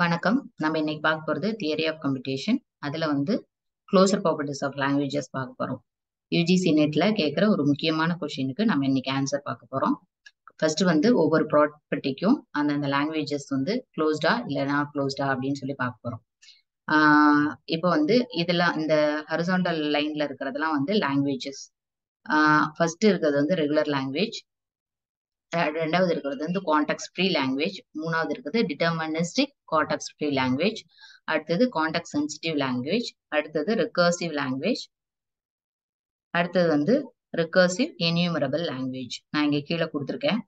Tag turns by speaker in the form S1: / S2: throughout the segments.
S1: வணக்கம். நம்ம இன்னைக்கு பார்க்க போறது தியரி ஆஃப் கம்ப்யூட்டேஷன் அதுல வந்து க்ளோசர் ப்ராப்பர்ட்டிஸ் ஆஃப் லாங்குவேஜஸ் பார்க்க போறோம். யூஜிசி நெட்ல கேட்குற ஒரு முக்கியமான கொஷினுக்கு நம்ம இன்னைக்கு ஆன்சர் பார்க்க போறோம். ஃபர்ஸ்ட் வந்து ஒவ்வொரு ப்ராப்பர்ட்டிக்கும் அந்தந்த லாங்குவேஜஸ் வந்து க்ளோஸ்டா இல்லைனா க்ளோஸ்டா அப்படின்னு சொல்லி பார்க்க போறோம். இப்போ வந்து இதெல்லாம் இந்த ஹரிசாண்டல் லைன்ல இருக்கிறதெல்லாம் வந்து லாங்குவேஜஸ் ஃபர்ஸ்ட் இருக்கிறது வந்து ரெகுலர் லாங்குவேஜ் ரெண்டாவது இருக்கிறது வந்து கான்டாக்ட் ஃப்ரீ லாங்குவேஜ் மூணாவது இருக்கிறது டிட்டர்மனிஸ்டிக் கான்டாக்ட் ஃப்ரீ லாங்குவேஜ் அடுத்தது கான்டாக்ட் சென்சிட்டிவ் லாங்குவேஜ் அடுத்தது ரிகர்சிவ் லாங்குவேஜ் அடுத்தது வந்து ரிகர்சிவ் என்யூமரபிள் லாங்குவேஜ் நான் இங்க கீழே கொடுத்துருக்கேன்.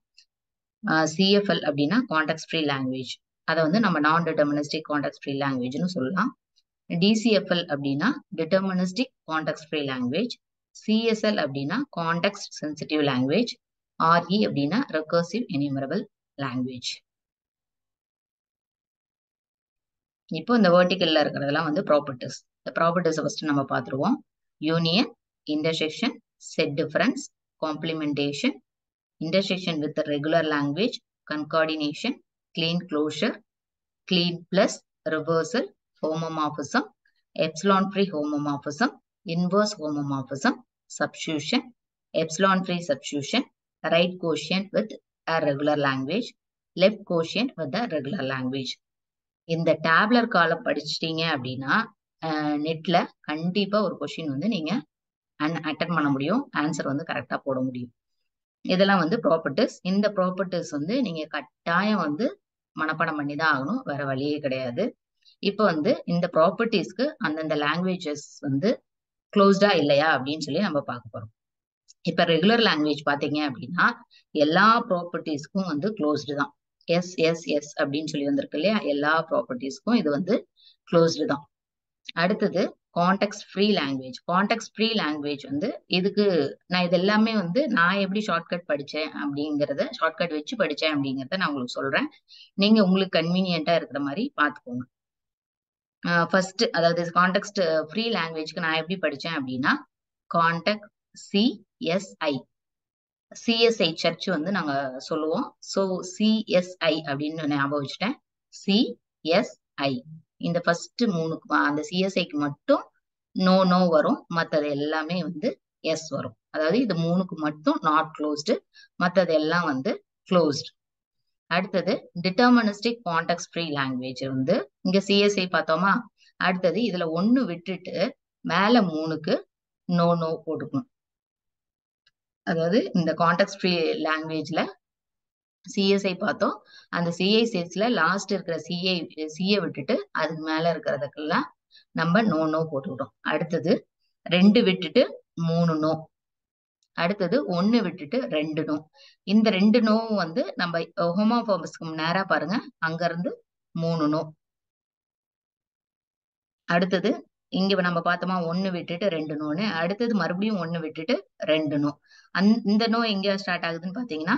S1: சிஎஃப்எல் அப்படின்னா கான்டாக்ட் ஃப்ரீ லாங்குவேஜ் அதை வந்து நம்ம நான் டிட்டர்மினிஸ்டிக் கான்டாக்ட் ஃப்ரீ லாங்குவேஜ்னு சொல்லலாம். டிசிஎஃப்எல் அப்படின்னா deterministic context free language CSL அப்படின்னா கான்டாக்ட் சென்சிட்டிவ் லாங்குவேஜ் ஆர்இ அப்படின்னா ரெக்கர்சிவ் எனிமரபிள் லாங்குவேஜ் இப்போ இந்த வேர்டிக்கல்ல இருக்கிறதெல்லாம் வந்து ப்ராப்பர்ட்டிஸ் இந்த ப்ராப்பர்ட்டிஸ் ஃபர்ஸ்ட் நம்ம பார்த்துருவோம். Union intersection set difference complementation intersection with regular language concatenation Kleene closure Kleene plus reversal homomorphism epsilon free homomorphism inverse homomorphism substitution epsilon free substitution right quotient with a regular language, left quotient with a regular language. இந்த டேப்லர் காலம் படிச்சிட்டீங்க அப்படின்னா நெட்ல கண்டிப்பா ஒரு question வந்து நீங்க attend பண்ண முடியும். ஆன்சர் வந்து கரெக்டா போட முடியும். இதெல்லாம் வந்து ப்ராப்பர்ட்டிஸ் இந்த ப்ராப்பர்ட்டிஸ் வந்து நீங்க கட்டாயம் வந்து மனப்பாடம் பண்ணி தான் ஆகணும். வேற வழியே கிடையாது. இப்போ வந்து இந்த ப்ராப்பர்ட்டிஸ்க்கு அந்தந்த லாங்குவேஜஸ் வந்து க்ளோஸ்டா இல்லையா அப்படின்னு சொல்லி நம்ம பார்க்க போறோம். இப்ப ரெகுலர் லாங்குவேஜ் பாத்தீங்க அப்படின்னா எல்லா ப்ராப்பர்ட்டிஸ்க்கும் வந்து க்ளோஸ்டு தான். எஸ் எஸ் எஸ் அப்படின்னு சொல்லி வந்திருக்கு இல்லையா? எல்லா ப்ராப்பர்ட்டிஸ்க்கும் இது வந்து க்ளோஸ்டு தான். அடுத்தது context free language context free language வந்து இதுக்கு நான் இது எல்லாமே வந்து நான் எப்படி ஷார்ட்கட் படிச்சேன் அப்படிங்கிறத ஷார்ட்கட் வச்சு படிச்சேன் அப்படிங்கிறத நான் உங்களுக்கு சொல்றேன். நீங்க உங்களுக்கு கன்வீனியன்ட்டா இருக்கிற மாதிரி பாத்துக்கோங்க. ஃபர்ஸ்ட் அதாவது கான்டெக்ட் ஃப்ரீ லாங்குவேஜ்க்கு நான் எப்படி படிச்சேன் அப்படின்னா கான்டெக்ட் சிஎஸ்ஐ சிஎஸ்ஐ சர்ச் வந்து நாங்க சொல்லுவோம். ஸோ சிஎஸ்ஐ அப்படின்னு ஞாபகம் வச்சுட்டேன். சிஎஸ்ஐ இந்த ஃபர்ஸ்ட் மூணுக்கு அந்த சிஎஸ்ஐக்கு மட்டும் நோ நோ வரும். மற்றது எல்லாமே வந்து எஸ் வரும். அதாவது இது மூணுக்கு மட்டும் நாட் க்ளோஸ்டு மற்றது எல்லாம் வந்து க்ளோஸ்டு அடுத்தது டிட்டர்மனிஸ்டிக் கான்டெக்ட் ஃப்ரீ லாங்குவேஜ் வந்து இங்க சிஎஸ்ஐ பார்த்தோமா? அடுத்தது இதுல ஒன்னு விட்டுட்டு மேல மூணுக்கு நோ நோ போட்டுக்கணும். அதாவது இந்த கான்டெக்ட் ஃப்ரீ லாங்குவேஜ்ல சிஎஸ்ஐ பார்த்தோம். அந்த சிஐ சேட்ஸ்ல லாஸ்ட் இருக்கிற சிஐ சிஏ விட்டுட்டு அதுக்கு மேல இருக்கிறதுக்கெல்லாம் நம்ம நோ நோ போட்டுக்கிட்டோம் அடுத்தது ரெண்டு விட்டுட்டு மூணு நோ அடுத்தது ஒன்னு விட்டுட்டு ரெண்டு நோ இந்த ரெண்டு நோவும் வந்து நம்ம ஹோமோஃபோபஸ்க்கு நேரா பாருங்க. அங்க இருந்து மூணு நோ அடுத்தது இங்க நம்ம பார்த்தோமா ஒன்னு விட்டுட்டு ரெண்டு நோன்னு அடுத்தது மறுபடியும் ஒன்னு விட்டுட்டு ரெண்டு நோ. அந் இந்த நோ எங்க ஸ்டார்ட் ஆகுதுன்னு பாத்தீங்கன்னா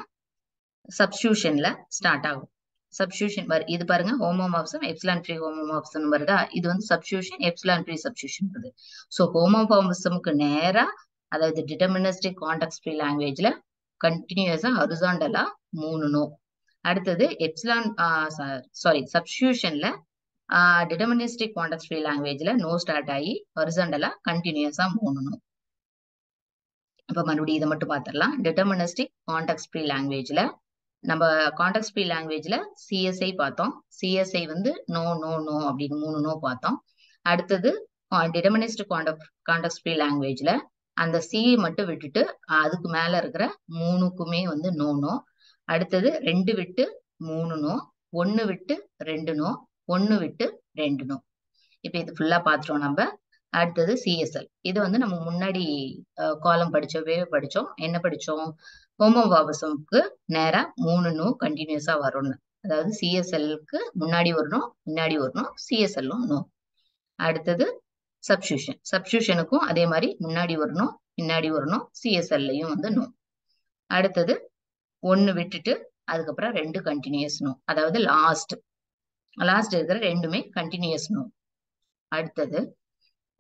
S1: சப்ஸ்டியூஷன்ல ஸ்டார்ட் ஆகும். சப்ஸ்டியூஷன் வரு இது பாருங்க ஹோமோமாப்சம் எப்சிலான் ஃப்ரீ ஹோமோமாப்சம் வருதா? இது வந்து சப்ஸ்டியூஷன் எப்சிலான் ஃப்ரீ சப்ஸ்டியூஷன் வருது ஸோ ஹோமோமாப்சமுக்கு நேரா அதாவது டிட்டர்மினிஸ்டிக் கான்டெக்ட் ஃப்ரீ லாங்குவேஜ்ல கண்டினியூஸா ஹரிசாண்டலா மூணு நோ. அடுத்தது எப்சிலான் சாரி சப்ஸ்டியூஷன்ல டிட்டர்மினிஸ்டிக் கான்டெக்ட் ஃப்ரீ லாங்குவேஜ்ல நோ ஸ்டார்ட் ஆகி ஹரிசண்டலா கண்டினியூஸா மூணு நோ மறுபடியும் இதை மட்டும் பார்த்துடலாம் டிட்டர்மினிஸ்டிக் கான்டெக்ட் ஃப்ரீ லாங்குவேஜ்ல நம்ம கான்டெக்ட் ஃப்ரீ லாங்குவேஜ்ல சிஎஸ்ஐ பார்த்தோம். சிஎஸ்ஐ வந்து நோ நோ நோ அப்படின்னு மூணு நோ பார்த்தோம். அடுத்தது டிட்டர்மினிஸ்டிக் கான்டெக்ட் கான்டெக்ட் ஃப்ரீ லாங்குவேஜ்ல அந்த சியை மட்டும் விட்டுட்டு அதுக்கு மேல இருக்கிற மூணுக்குமே வந்து நோ நோ அடுத்தது ரெண்டு விட்டு மூணு நோ ஒன்னு விட்டு ரெண்டு நோ ஒன்னு விட்டு ரெண்டு நோ. இப்ப இது ஃபுல்லா பார்த்துட்டோம் நம்ம. அடுத்தது சிஎஸ்எல் இது வந்து நம்ம முன்னாடி காலம் படிச்சவே படிச்சோம். என்ன படிச்சோம்? ஹோமோபாபசமுக்கு நேரா மூணு நோ கண்டினியூஸா வரும்னு. அதாவது சிஎஸ்எல்க்கு முன்னாடி வரணும் முன்னாடி வரணும் சிஎஸ்எல்லும் நோ அடுத்தது சப்ஸ்டியூஷன் சப்ஸ்டியூஷனுக்கும் அதே மாதிரி முன்னாடி வரணும் பின்னாடி வரணும் சிஎஸ்எல்லையும் வந்து நோ. அடுத்தது ஒன்னு விட்டுட்டு அதுக்கப்புறம் ரெண்டு கண்டினியூஸ் நோ. அதாவது லாஸ்ட் லாஸ்ட் இருக்கிற ரெண்டுமே கண்டினியூஸ் நோ. அடுத்தது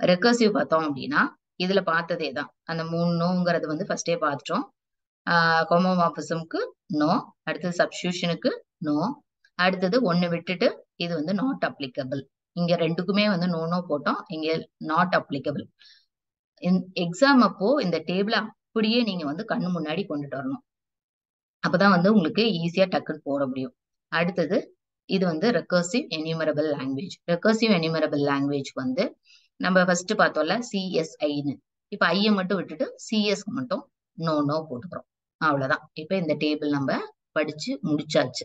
S1: ரெக்கர்சிவ் பார்த்தோம் அப்படின்னா இதுல பார்த்ததே தான். அந்த மூணு நோங்கிறது வந்து ஃபர்ஸ்டே பார்த்துட்டோம். ஹோமோமாபிசம்க்கு நோ அடுத்தது சப்ஸ்டியூஷனுக்கு நோ அடுத்தது ஒன்று விட்டுட்டு இது வந்து நாட் அப்ளிகபிள் இங்க ரெண்டுக்குமே வந்து நோ நோ போட்டோம். இங்க நாட் அப்ளிகபிள் எக்ஸாம் அப்போ இந்த டேபிள் அப்படியே நீங்க வந்து கண்ணு முன்னாடி கொண்டுட்டு வரணும். அப்பதான் வந்து உங்களுக்கு ஈஸியா டக்குன்னு போட முடியும். அடுத்தது இது வந்து recursive enumerable language recursive enumerable language வந்து நம்ம ஃபர்ஸ்ட் பார்த்தோம்ல சிஎஸ்ஐன்னு இப்ப ஐய மட்டும் விட்டுட்டு சிஎஸ் மட்டும் நோ நோ போட்டுக்கிறோம். அவ்வளவுதான். இப்போ இந்த டேபிள் நம்ம படிச்சு முடிச்சாச்சு.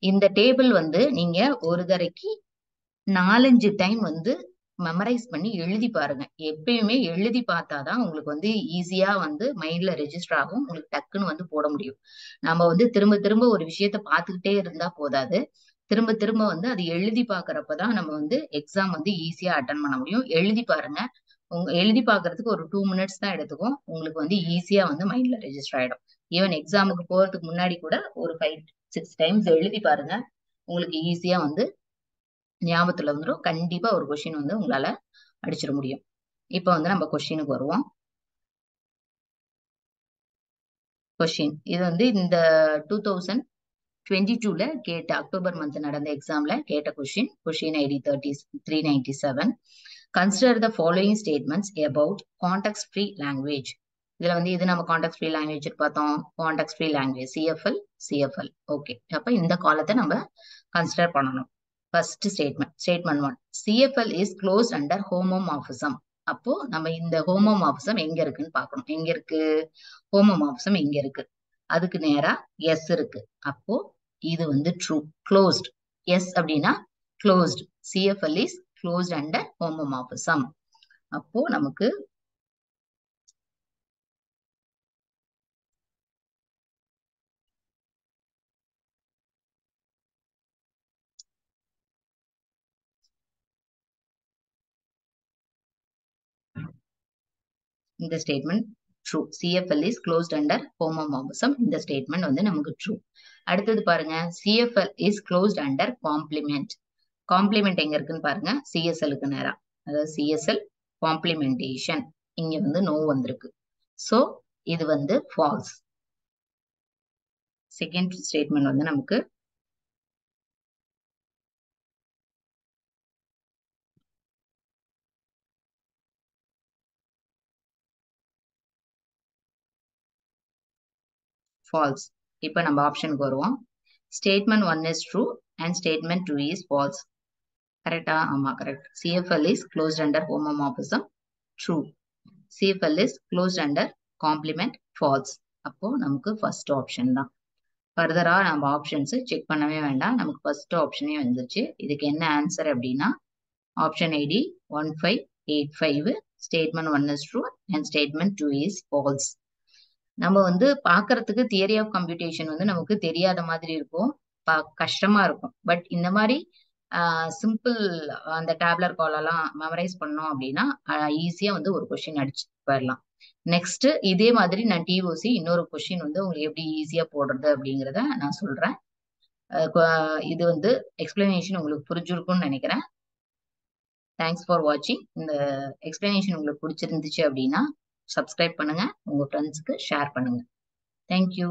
S1: இந்த டேபிள் வந்து நீங்க ஒரு தடவைக்கு நாலஞ்சு டைம் வந்து மெமரைஸ் பண்ணி எழுதி பாருங்க. எப்பயுமே எழுதி பார்த்தாதான் உங்களுக்கு வந்து ஈஸியா வந்து மைண்ட்ல ரெஜிஸ்டர் ஆகும். உங்களுக்கு டக்குன்னு வந்து போட முடியும். நம்ம வந்து திரும்ப திரும்ப ஒரு விஷயத்த பார்த்துக்கிட்டே இருந்தா போதாது. திரும்ப திரும்ப வந்து அது எழுதி பாக்குறப்பதான் நம்ம வந்து எக்ஸாம் வந்து ஈஸியா அட்டன் பண்ண முடியும். எழுதி பாருங்க. உங்க எழுதி பாக்குறதுக்கு ஒரு டூ மினிட்ஸ் தான் எடுத்துக்கும். உங்களுக்கு வந்து ஈஸியா வந்து மைண்ட்ல ரெஜிஸ்டர் ஆயிடும். ஈவன் எக்ஸாமுக்கு போறதுக்கு முன்னாடி கூட ஒரு ஃபைவ் சிக்ஸ் டைம்ஸ் எழுதி பாருங்க. உங்களுக்கு ஈஸியா வந்து ஞாபகத்துல வந்துடும் கண்டிப்பா ஒரு கொஷின் வந்து உங்களால அடிச்சிட முடியும். இப்போ வந்து நம்ம கொஸ்டினுக்கு வருவோம். கொஷின் இது வந்து இந்த டூ தௌசண்ட் டுவெண்ட்டி டூல கேட்ட அக்டோபர் மந்த் நடந்த எக்ஸாம்ல கேட்ட question question ID thirty three ninety seven consider the following statements about context free language இதுல வந்து இது நம்ம கான்டெக்ட் ஃப்ரீ லாங்குவேஜ் பார்த்தோம்? Context free language CFL CFL okay அப்ப இந்த காலத்தை நம்ம கன்சிடர் பண்ணணும். First statement statement one CFL is close under homomorphism அப்போ நம்ம இந்த ஹோமோமார்பிசம் எங்க இருக்குன்னு பார்க்கணும். எங்க இருக்கு? ஹோமோமார்பிசம் எங்க இருக்கு? அதுக்கு நேரா எஸ் இருக்கு. அப்போ இது வந்து ட்ரூ க்ளோஸ்ட் எஸ் அப்படின்னா closed CFL is closed under homomorphism அப்போ நமக்கு இந்த statement true CFL is closed under homomorphism இந்த ஸ்டேட்மெண்ட் வந்து நமக்கு ட்ரூ அடுத்தது பாருங்க. CFL is closed under complement complement எங்க இருக்குன்னு பாருங்க. சிஎஸ்எலுக்கு நேரா. அதாவது சிஎஸ்எல் காம்ப்ளிமெண்டேஷன் இங்க வந்து நோ வந்திருக்கு. சோ இது வந்து ஃபால்ஸ் செகண்ட் ஸ்டேட்மெண்ட் வந்து நமக்கு ஃபால்ஸ் இப்போ நம்ம ஆப்ஷனுக்கு வருவோம். Statement one is true and statement two is false கரெக்டா ஆமா correct CFL is closed under homomorphism true CFL is closed under complement false அப்போ நமக்கு ஃபர்ஸ்ட் ஆப்ஷன் தான். ஃபர்தரா நம்ம ஆப்ஷன்ஸ் செக் பண்ணவே வேண்டாம். நமக்கு ஃபர்ஸ்ட் ஆப்ஷனே வந்துச்சு இதுக்கு என்ன ஆன்சர் அப்படின்னா option ID one five eight five statement one is true and statement two is false நம்ம வந்து பாக்குறதுக்கு தியரி ஆஃப் கம்ப்யூட்டேஷன் வந்து நமக்கு தெரியாத மாதிரி இருக்கும். கஷ்டமா இருக்கும். பட் இந்த மாதிரி சிம்பிள் அந்த டேப்லர் காலெல்லாம் மெமரைஸ் பண்ணோம் அப்படின்னா ஈஸியா வந்து ஒரு கொஷின் அடிச்சு போயிடலாம். நெக்ஸ்ட் இதே மாதிரி நான் டிஓசி இன்னொரு கொஷின் வந்து உங்களுக்கு எப்படி ஈஸியா போடுறது அப்படிங்கிறத நான் சொல்றேன். இது வந்து எக்ஸ்பிளனேஷன் உங்களுக்கு புரிஞ்சிருக்கும்னு நினைக்கிறேன். தேங்க்ஸ் ஃபார் வாட்சிங் இந்த எக்ஸ்பிளனேஷன் உங்களுக்கு பிடிச்சிருந்துச்சு அப்படின்னா சப்ஸ்கிரைப் பண்ணுங்க. உங்க ஃப்ரெண்ட்ஸ்க்கு ஷேர் பண்ணுங்க. தேங்க்யூ